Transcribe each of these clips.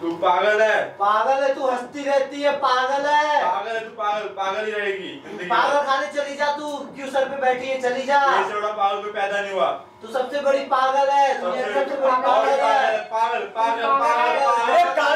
तू पागल है। पागल है तू हंसती रहती है पागल है। पागल है तू पागल पागल ही रहेगी पागल खाने चली जा तू क्यों सर पे बैठी है चली जा। तेरे से बड़ा पागल कोई पैदा नहीं हुआ। तू सबसे बड़ी पागल है की सबसे बड़ी पागल पागल है। पागल पागल पागल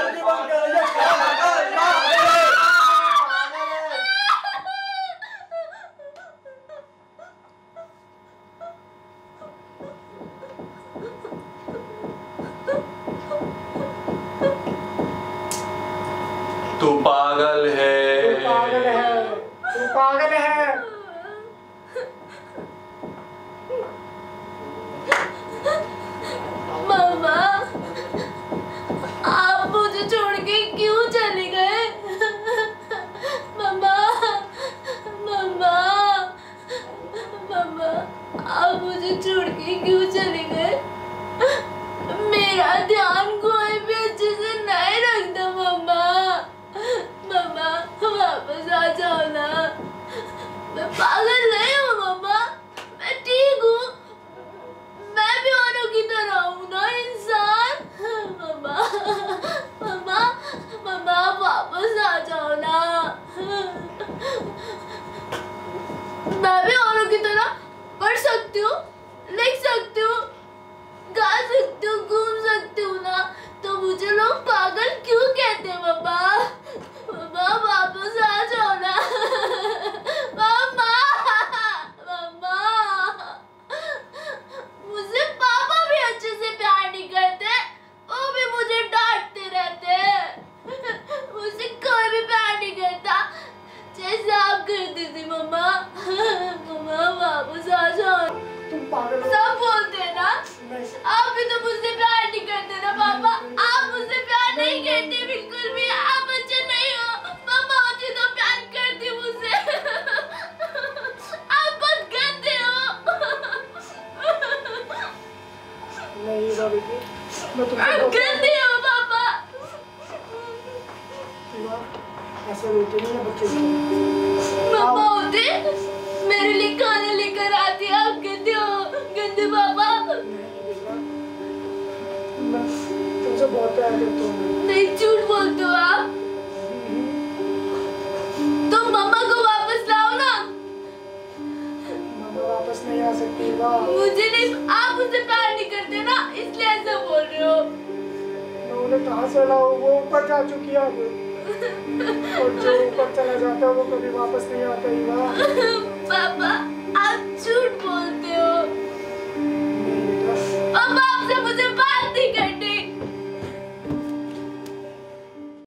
पागल है। तू पागल है। तू पागल है। मामा आप मुझे छोड़ के क्यों चले गए? मामा मामा मामा आप मुझे छोड़ के क्यों चले गए? आ जाओ ना मैं पागल नहीं आप करती थी मम्मा। मम्मा वापस आ जाओ। तुम पागल हो। सब बोलते हैं ना आप भी तो मुझसे प्यार नहीं करते ना पापा। आप मुझसे प्यार नहीं करते बिल्कुल भी। आप अच्छे नहीं हो। मम्मा होती तो प्यार करती मुझसे। आप बहुत गंदे हो। नहीं बाबी जी। मैं तुमसे आप गंदे हो पापा। ऐसे रोते नहीं है बच्चे नहीं झूठ बोलते हो आप। तो मम्मा को वापस लाओ ना। मम्मा वापस नहीं आ सकती मुझे नहीं आप उनसे प्यार नहीं करते ना इसलिए ऐसा बोल रहे हो। मैं से लाओ वो ऊपर जा चुकी है और जो ऊपर चला जाता है वो कभी वापस नहीं आता पापा आप झूठ बोलते हो।